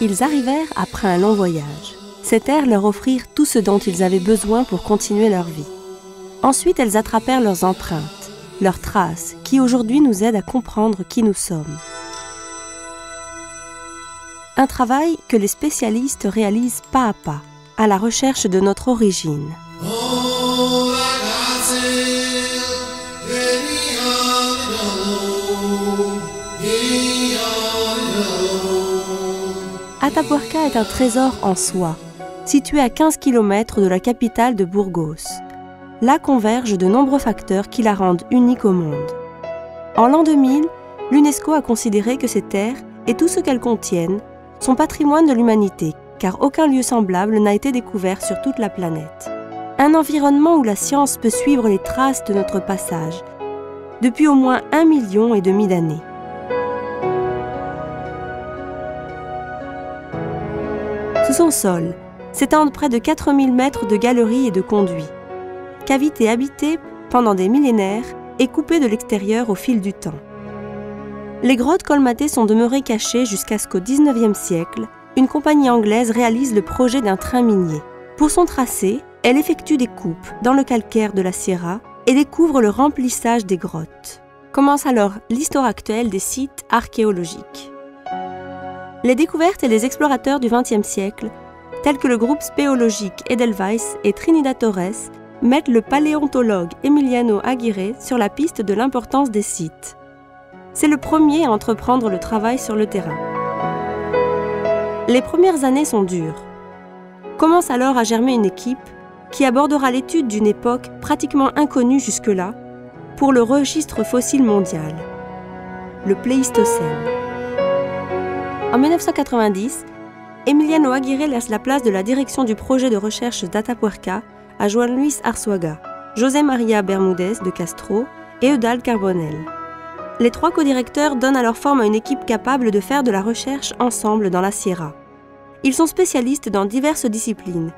Ils arrivèrent après un long voyage. Cette air leur offrir tout ce dont ils avaient besoin pour continuer leur vie. Ensuite, elles attrapèrent leurs empreintes, leurs traces, qui aujourd'hui nous aident à comprendre qui nous sommes. Un travail que les spécialistes réalisent pas à pas, à la recherche de notre origine. Oh, Atapuerca est un trésor en soi, situé à 15 km de la capitale de Burgos. Là convergent de nombreux facteurs qui la rendent unique au monde. En l'an 2000, l'UNESCO a considéré que ces terres et tout ce qu'elles contiennent sont patrimoine de l'humanité, car aucun lieu semblable n'a été découvert sur toute la planète. Un environnement où la science peut suivre les traces de notre passage, depuis au moins un million et demi d'années. Sous son sol, s'étendent près de 4000 mètres de galeries et de conduits. Cavité habitée pendant des millénaires et coupée de l'extérieur au fil du temps. Les grottes colmatées sont demeurées cachées jusqu'à ce qu'au XIXe siècle, une compagnie anglaise réalise le projet d'un train minier. Pour son tracé, elle effectue des coupes dans le calcaire de la Sierra et découvre le remplissage des grottes. Commence alors l'histoire actuelle des sites archéologiques. Les découvertes et les explorateurs du XXe siècle tels que le groupe spéologique Edelweiss et Trinidad Torres, mettent le paléontologue Emiliano Aguirre sur la piste de l'importance des sites. C'est le premier à entreprendre le travail sur le terrain. Les premières années sont dures. Commence alors à germer une équipe qui abordera l'étude d'une époque pratiquement inconnue jusque-là pour le registre fossile mondial, le Pléistocène. En 1990, Emiliano Aguirre laisse la place de la direction du projet de recherche d'Atapuerca à Juan Luis Arzuaga, José María Bermúdez de Castro et Eudal Carbonel. Les trois codirecteurs donnent alors forme à une équipe capable de faire de la recherche ensemble dans la Sierra. Ils sont spécialistes dans diverses disciplines,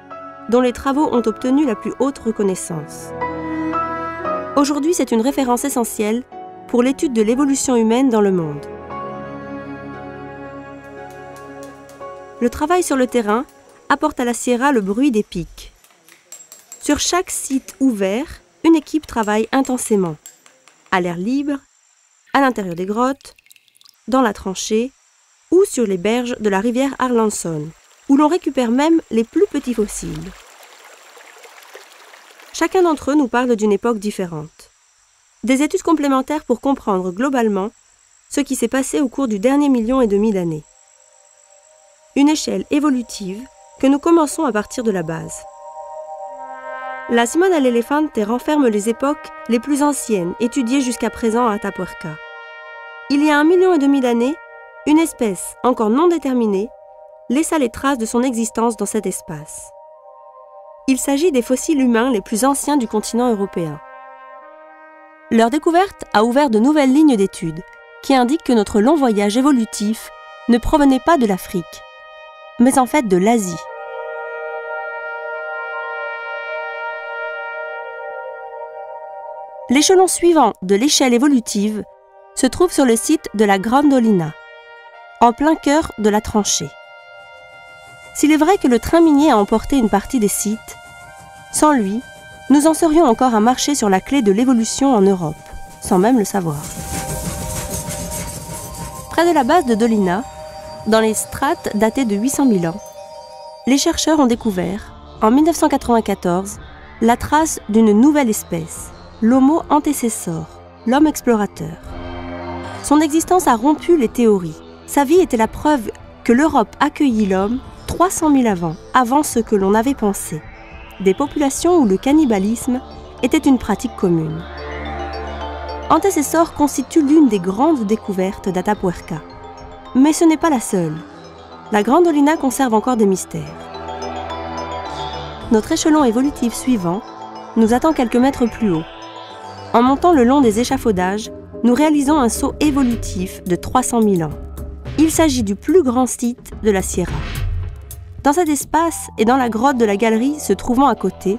dont les travaux ont obtenu la plus haute reconnaissance. Aujourd'hui, c'est une référence essentielle pour l'étude de l'évolution humaine dans le monde. Le travail sur le terrain apporte à la Sierra le bruit des pics. Sur chaque site ouvert, une équipe travaille intensément, à l'air libre, à l'intérieur des grottes, dans la tranchée ou sur les berges de la rivière Arlanson, où l'on récupère même les plus petits fossiles. Chacun d'entre eux nous parle d'une époque différente. Des études complémentaires pour comprendre globalement ce qui s'est passé au cours du dernier million et demi d'années une échelle évolutive que nous commençons à partir de la base. La Simone à l'Elefante renferme les époques les plus anciennes étudiées jusqu'à présent à Atapuerca. Il y a un million et demi d'années, une espèce encore non déterminée laissa les traces de son existence dans cet espace. Il s'agit des fossiles humains les plus anciens du continent européen. Leur découverte a ouvert de nouvelles lignes d'études qui indiquent que notre long voyage évolutif ne provenait pas de l'Afrique, mais en fait de l'Asie. L'échelon suivant de l'échelle évolutive se trouve sur le site de la Grandolina, en plein cœur de la tranchée. S'il est vrai que le train minier a emporté une partie des sites, sans lui, nous en serions encore à marcher sur la clé de l'évolution en Europe, sans même le savoir. Près de la base de Dolina, dans les strates datées de 800 000 ans, les chercheurs ont découvert, en 1994, la trace d'une nouvelle espèce, l'Homo antecessor, l'homme explorateur. Son existence a rompu les théories. Sa vie était la preuve que l'Europe accueillit l'homme 300 000 avant, avant ce que l'on avait pensé. Des populations où le cannibalisme était une pratique commune. Antecessor constitue l'une des grandes découvertes d'Atapuerca. Mais ce n'est pas la seule. La Grande Olina conserve encore des mystères. Notre échelon évolutif suivant nous attend quelques mètres plus haut. En montant le long des échafaudages, nous réalisons un saut évolutif de 300 000 ans. Il s'agit du plus grand site de la Sierra. Dans cet espace et dans la grotte de la galerie se trouvant à côté,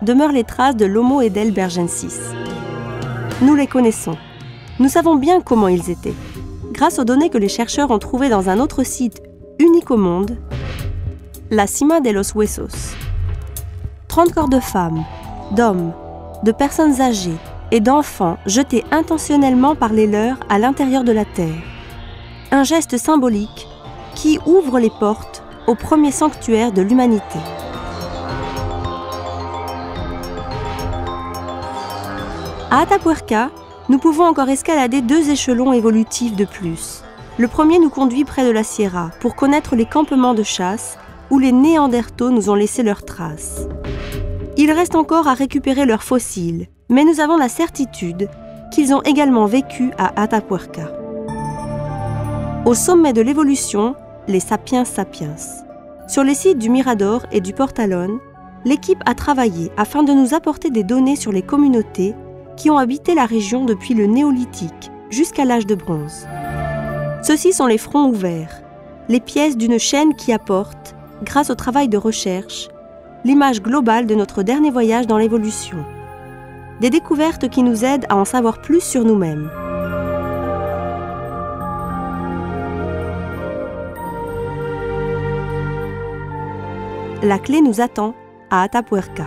demeurent les traces de l'Homo bergensis. Nous les connaissons. Nous savons bien comment ils étaient grâce aux données que les chercheurs ont trouvées dans un autre site unique au monde, la Cima de los Huesos. 30 corps de femmes, d'hommes, de personnes âgées et d'enfants jetés intentionnellement par les leurs à l'intérieur de la Terre. Un geste symbolique qui ouvre les portes au premier sanctuaire de l'humanité. Atapuerca, nous pouvons encore escalader deux échelons évolutifs de plus. Le premier nous conduit près de la Sierra pour connaître les campements de chasse où les Néandertaux nous ont laissé leurs traces. Il reste encore à récupérer leurs fossiles, mais nous avons la certitude qu'ils ont également vécu à Atapuerca. Au sommet de l'évolution, les sapiens sapiens. Sur les sites du Mirador et du Portalone, l'équipe a travaillé afin de nous apporter des données sur les communautés qui ont habité la région depuis le néolithique jusqu'à l'âge de bronze. Ceux-ci sont les fronts ouverts, les pièces d'une chaîne qui apporte, grâce au travail de recherche, l'image globale de notre dernier voyage dans l'évolution. Des découvertes qui nous aident à en savoir plus sur nous-mêmes. La clé nous attend à Atapuerca.